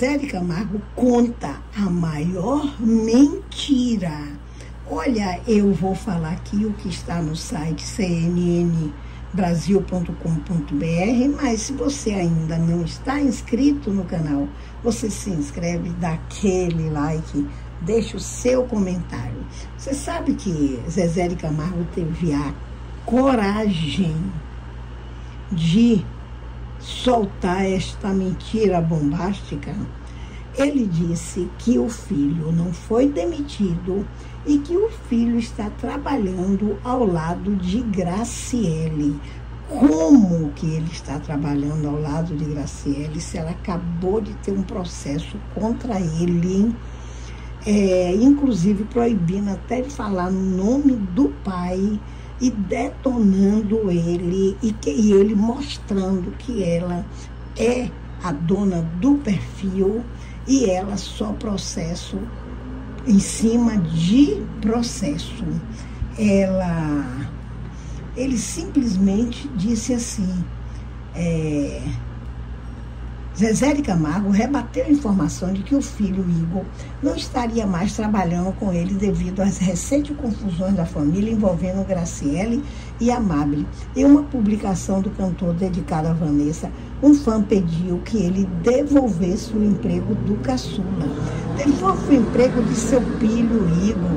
De Camargo conta a maior mentira. Olha, eu vou falar aqui o que está no site cnnbrasil.com.br, mas se você ainda não está inscrito no canal, você se inscreve, dá aquele like, deixa o seu comentário. Você sabe que Zezé Camargo teve a coragem de soltar esta mentira bombástica, ele disse que o filho não foi demitido e que o filho está trabalhando ao lado de Graciele. Como que ele está trabalhando ao lado de Graciele se ela acabou de ter um processo contra ele, é, inclusive proibindo até de falar no nome do pai e detonando ele e, que, e ele mostrando que ela é a dona do perfil e ela só processo em cima de processo. Ela, ele simplesmente disse assim, é, Zezé de Camargo rebateu a informação de que o filho Igor não estaria mais trabalhando com ele devido às recentes confusões da família envolvendo Graciele e Amable. Em uma publicação do cantor dedicada a Vanessa, um fã pediu que ele devolvesse o emprego do caçula. Devolva o emprego de seu filho Igor.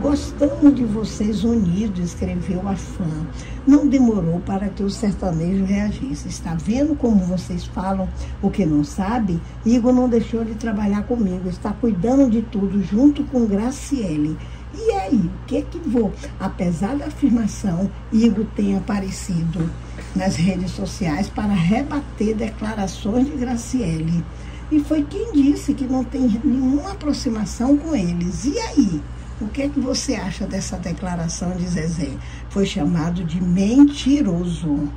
Gostamos de vocês unidos, escreveu a fã. Não demorou para que o sertanejo reagisse. Está vendo como vocês falam o que não sabe? Igor não deixou de trabalhar comigo, está cuidando de tudo junto com Graciele. E aí, o que é que vou? Apesar da afirmação, Igor tem aparecido nas redes sociais para rebater declarações de Graciele. E foi quem disse que não tem nenhuma aproximação com eles. E aí? O que é que você acha dessa declaração de Zezé? Foi chamado de mentiroso.